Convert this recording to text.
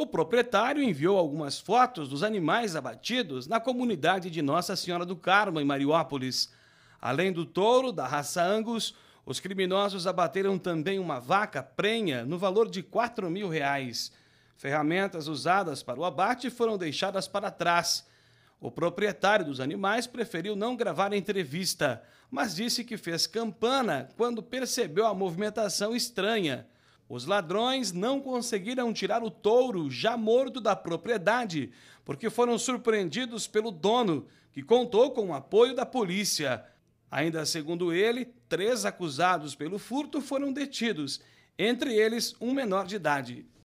O proprietário enviou algumas fotos dos animais abatidos na comunidade de Nossa Senhora do Carmo, em Mariópolis. Além do touro da raça Angus, os criminosos abateram também uma vaca prenha no valor de 4 mil reais. Ferramentas usadas para o abate foram deixadas para trás. O proprietário dos animais preferiu não gravar a entrevista, mas disse que fez campana quando percebeu a movimentação estranha. Os ladrões não conseguiram tirar o touro já morto da propriedade, porque foram surpreendidos pelo dono, que contou com o apoio da polícia. Ainda segundo ele, três acusados pelo furto foram detidos, entre eles um menor de idade.